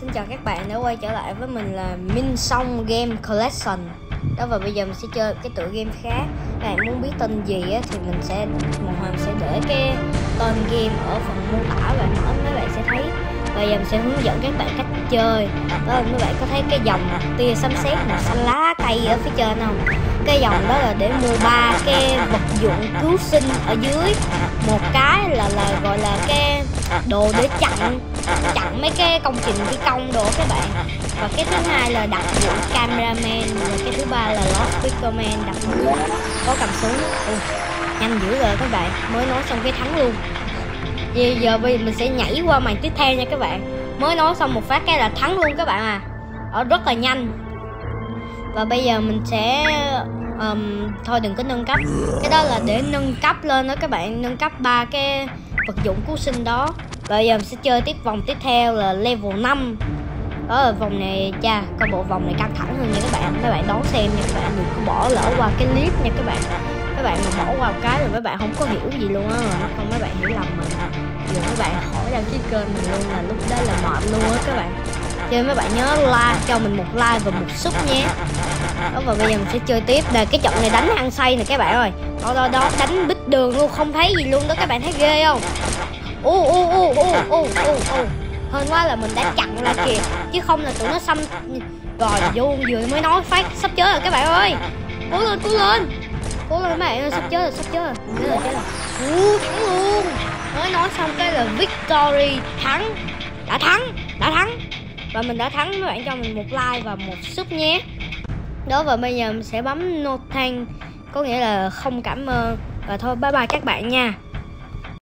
Xin chào các bạn đã quay trở lại với mình là Minh Song Game Collection. Đó và bây giờ mình sẽ chơi cái tựa game khác. Các bạn muốn biết tên gì á, thì mình sẽ mình Hoàng sẽ để cái tên game ở phần mô tả và mở mấy bạn sẽ thấy. Và giờ mình sẽ hướng dẫn các bạn cách chơi. Đó là mấy bạn có thấy cái dòng tia sấm sét nè, xanh lá cây ở phía trên không? Cái dòng đó là để mua ba cái vật dụng cứu sinh ở dưới. Một cái là là gọi là cái đồ để chặn chặn mấy cái công trình thi công đồ các bạn. Và cái thứ hai là đặt vụ cameraman và cái thứ ba là lost pickerman đặt vụ có cầm súng. Ừ, nhanh dữ rồi các bạn mới nói xong cái thắng luôn. Bây giờ bây mình sẽ nhảy qua màn tiếp theo nha các bạn. Mới nói xong một phát cái là thắng luôn các bạn à. Ở rất là nhanh. Và bây giờ mình sẽ um, thôi đừng có nâng cấp. Cái đó là để nâng cấp lên đó các bạn nâng cấp ba cái vật dụng cứu sinh đó bây giờ mình sẽ chơi tiếp vòng tiếp theo là level 5 đó là vòng này, cha, coi bộ vòng này căng thẳng hơn nha các bạn. Các bạn đón xem nha các bạn. Đừng có bỏ lỡ qua cái clip nha các bạn. Các bạn mà bỏ qua một cái là mấy bạn không có hiểu gì luôn á. Nó không, mấy bạn hiểu lầm mình. Giờ mấy bạn hỏi đăng ký kênh mình luôn là lúc đó là mệt luôn á các bạn. Cho mấy bạn nhớ like, cho mình một like và một sub nhé. Đó, và bây giờ mình sẽ chơi tiếp. Là cái trận này đánh ăn say nè các bạn ơi. Đó đó đó, đánh bích đường luôn, không thấy gì luôn đó các bạn, thấy ghê không? U u u u u hơn quá là mình đã chặn là kìa. Chứ không là tụi nó xâm rồi vô vừa mới nói phát sắp chết rồi các bạn ơi. Cố lên cố lên. Cố lên mấy bạn ơi sắp chết rồi sắp chết rồi. Chết rồi chết rồi. Thắng luôn. Mới nói xong cái là victory thắng. Đã thắng đã thắng. Và mình đã thắng mấy bạn cho mình một like và một sub nhé. Đó và bây giờ mình sẽ bấm nốt thanh có nghĩa là không cảm ơn. Và thôi bye bye các bạn nha